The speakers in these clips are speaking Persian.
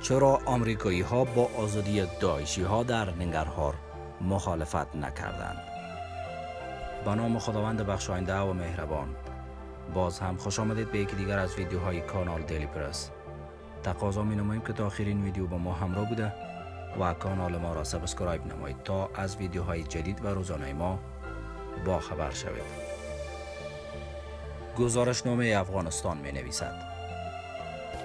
چرا آمریکایی ها با آزادی داعشی ها در ننگرهار مخالفت نکردند؟ با نام خداوند بخشاینده و مهربان باز هم خوش آمدید به یکی دیگر از ویدیوهای کانال دیلی پرس. تقاضا می نماییم که تا آخرین ویدیو با ما همراه بوده و کانال ما را سبسکرایب نمایید تا از ویدیوهای جدید و روزانه ما با خبر شوید. گزارشنامه افغانستان می نویسد.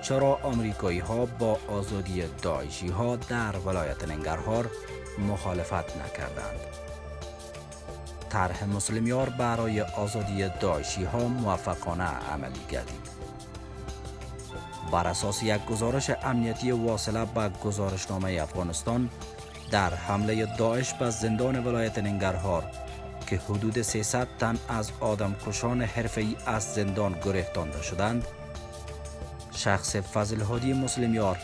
چرا آمریکایی ها با آزادی داعشی ها در ولایت ننگرهار مخالفت نکردند. طرح مسلمیار برای آزادی داعشی ها موفقانه عملی گردید. بر اساس یک گزارش امنیتی واصله به گزارشنامه افغانستان در حمله داعش به زندان ولایت ننگرهار که حدود 300 تن از آدمکشان حرفه‌ای از زندان گرفتانده شدند شخص فضل هادی مسلمیار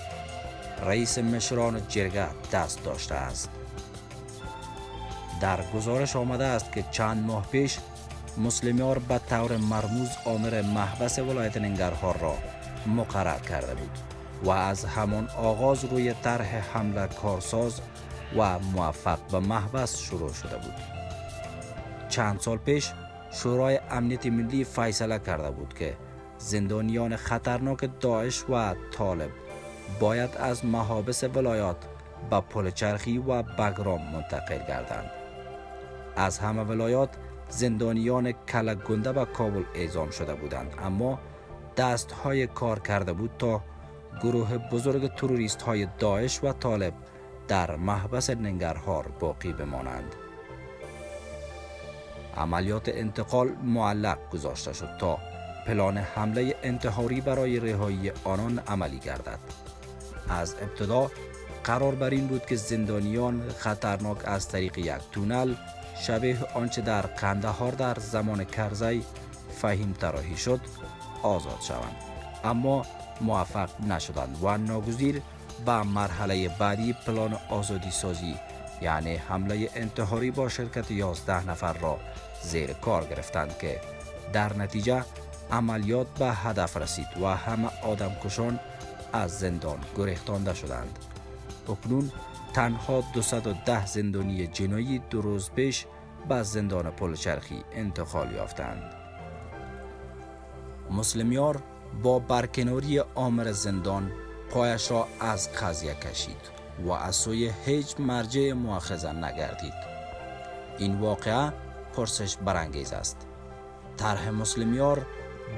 رئیس مشران جرگه دست داشته است. در گزارش آمده است که چند ماه پیش مسلمیار به طور مرموز آمر محبس ولایت ننگرهار را مقرر کرده بود و از همان آغاز روی طرح حمله کارساز و موفق به محبس شروع شده بود. چند سال پیش شورای امنیت ملی فیصله کرده بود که زندانیان خطرناک داعش و طالب باید از محابس ولایات به پل چرخی و بگرام منتقل گردند. از همه ولایات زندانیان کلک گنده به کابل اعزام شده بودند اما دست های کار کرده بود تا گروه بزرگ تروریست های داعش و طالب در محبس ننگرهار باقی بمانند. عملیات انتقال معلق گذاشته شد تا پلان حمله انتحاری برای رهایی آنان عملی گردد. از ابتدا قرار بر این بود که زندانیان خطرناک از طریق یک تونل شبیه آنچه در قندهار در زمان کرزی فهیم تراحی شد آزاد شوند. اما موفق نشدند و ناگزیر به مرحله بعدی پلان آزادی سازی یعنی حمله انتحاری با شرکت 11 نفر را زیر کار گرفتند که در نتیجه عملیات به هدف رسید و همه آدم کشان از زندان گریختانده شدند. اکنون تنها 210 زندانی جنایی دو روز پیش به زندان پلچرخی انتقال یافتند. مسلمیار با برکناری آمر زندان پایش را از قضیه کشید و از سوی هیچ مرجع مؤاخذه نگردید. این واقعه پرسش برانگیز است. طرح مسلمیار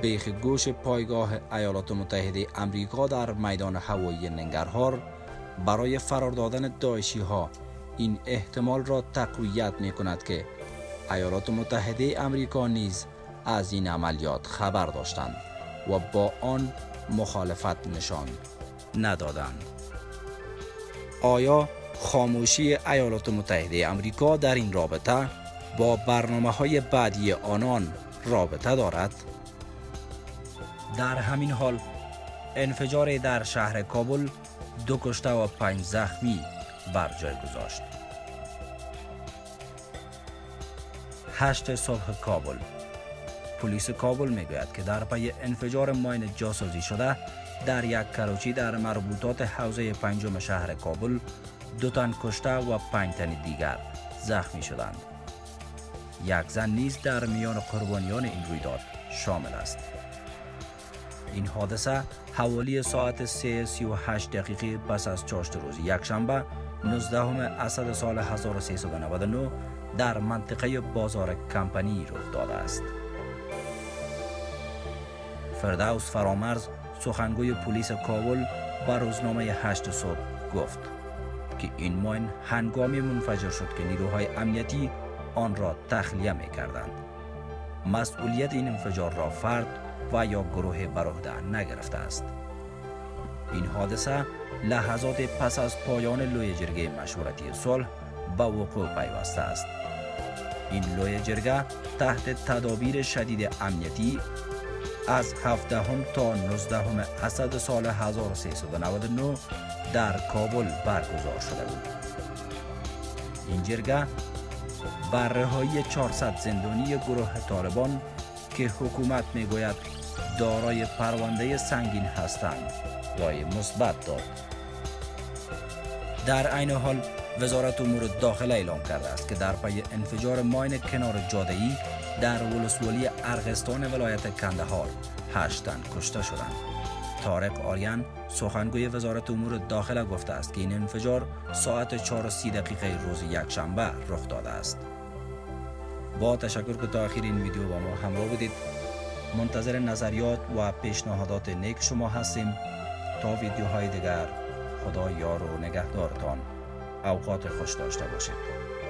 بیخ گوش پایگاه ایالات متحده امریکا در میدان هوایی ننگرهار برای فرار دادن داعشی ها این احتمال را تقویت می کند که ایالات متحده امریکا نیز از این عملیات خبر داشتند و با آن مخالفت نشان ندادند. آیا خاموشی ایالات متحده امریکا در این رابطه با برنامه های بعدی آنان رابطه دارد؟ در همین حال انفجار در شهر کابل دو کشته و پنج زخمی بر جای گذاشت. هشت صبح کابل پلیس کابل می‌گوید که در پی انفجار ماین جاسازی شده در یک کروچی در مربوطات حوزه پنجم شهر کابل دو تن کشته و پنج تن دیگر زخمی شدند. یک زن نیز در میان قربانیان این رویداد شامل است. این حادثه حوالی ساعت 3:38 دقیقه پس از چاشت روز یکشنبه 19 اسد سال 1399 در منطقه بازار کمپنی رخ داده است. فردوس فرامرز سخنگوی پلیس کابل بر روزنامه 8 صبح گفت که این ماین هنگامی منفجر شد که نیروهای امنیتی آن را تخلیه می کردند. مسئولیت این انفجار را فرد و یا گروه بر نگرفته است. این حادثه لحظات پس از پایان لوی جرگه مشورتی صلح به وقوع پیوسته است. این لوی جرگه تحت تدابیر شدید امنیتی از 17 هم تا 19 هم اسد سال 1399 در کابل برگزار شده بود. این جرگه بر رهایی 400 زندانی گروه طالبان که حکومت می‌گوید دارای پرونده سنگین هستند. رای مثبت داد. در عین حال وزارت امور داخله اعلام کرده است که در پی انفجار ماین کنار جاده ای در ولسوالی ارغستان ولایت کندهار هشت تن کشته شدند. طارق آریان سخنگوی وزارت امور داخله گفته است که این انفجار ساعت 4 سی دقیقه روز یکشنبه رخ داده است. با تشکر که تا آخر این ویدیو با ما همراه بودید. منتظر نظریات و پیشنهادات نیک شما هستیم. تا ویدیوهای دیگر خدا یار و نگهدارتان. اوقات خوش داشته باشید.